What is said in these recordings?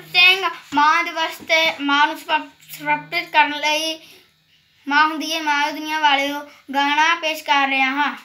ਸਿੰਘ ਮਾਂ ਦਿਵਸ ਤੇ ਮਾਂ ਨੂੰ ਸਮਰਪਿਤ ਕਰਨ ਲਈ ਮਾਂ ਹੁੰਦੀ ਹੈ। ਮਾਂ ਦੁਨੀਆ ਵਾਲਿਓ ਗਾਣਾ ਪੇਸ਼ ਕਰ ਰਿਹਾ ਹਾਂ।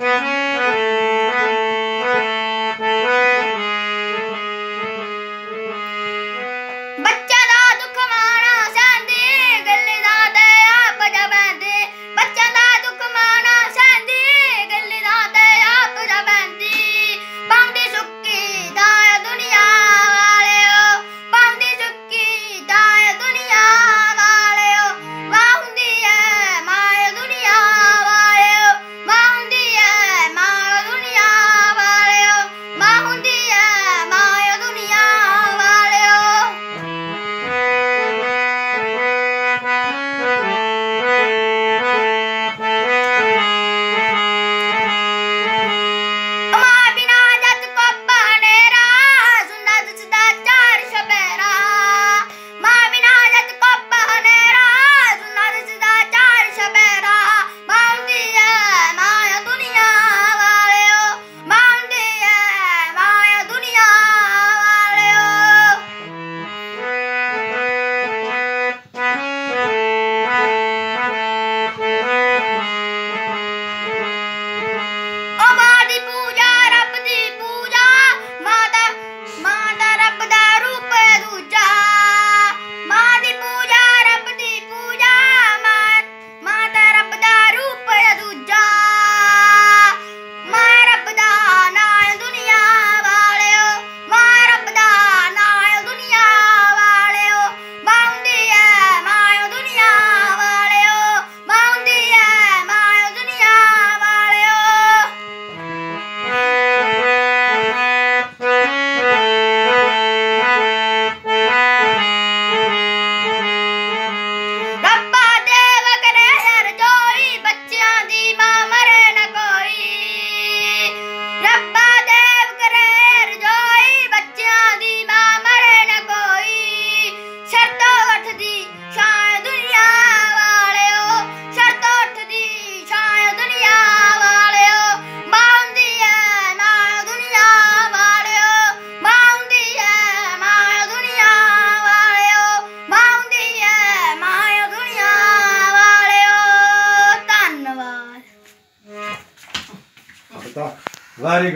Mm-hmm. Very good.